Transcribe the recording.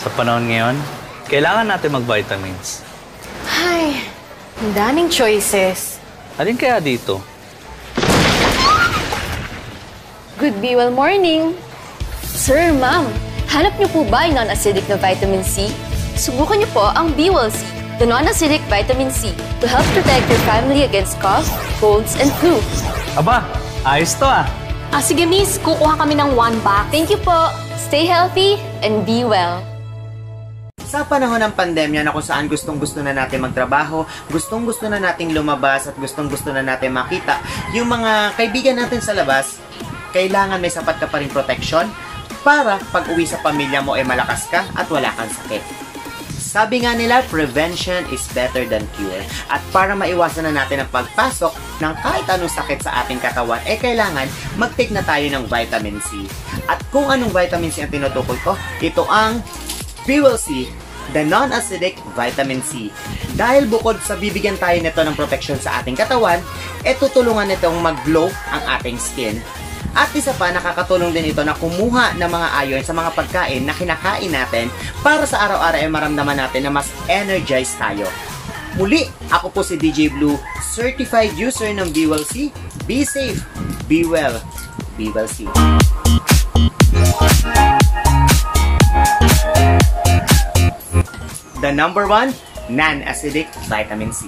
Sa panahon ngayon, kailangan natin mag-vitamins. Ay, ang daming choices. Alin kaya dito? Good be well morning. Sir, ma'am, hanap niyo po ba yung non-acidic na vitamin C? Subukan niyo po ang B-Well C, the non-acidic vitamin C, to help protect your family against cough, colds, and flu. Aba, ayos to ah. Ah, sige miss, kukuha kami ng one box. Thank you po. Stay healthy and be well. Sa panahon ng pandemya na kung saan gustong gusto na natin magtrabaho, gustong gusto na nating lumabas at gustong gusto na natin makita yung mga kaibigan natin sa labas, kailangan may sapat ka pa rin protection para pag uwi sa pamilya mo ay malakas ka at wala kang sakit. Sabi nga nila, prevention is better than cure. At para maiwasan na natin ang pagpasok ng kahit anong sakit sa ating katawan, eh kailangan mag-take na tayo ng vitamin C. At kung anong vitamin C ang tinutukoy ko, ito ang Fuel C, the non-acidic vitamin C. Dahil bukod sa bibigyan tayo nito ng protection sa ating katawan, e tutulungan nitong mag-glow ang ating skin. At isa pa, nakakatulong din ito na kumuha ng mga iron sa mga pagkain na kinakain natin para sa araw-araw ay maramdaman natin na mas energized tayo. Muli, ako po si DJ Blue, certified user ng BWell C. Be safe, be well, be The number one, non-acidic vitamin C.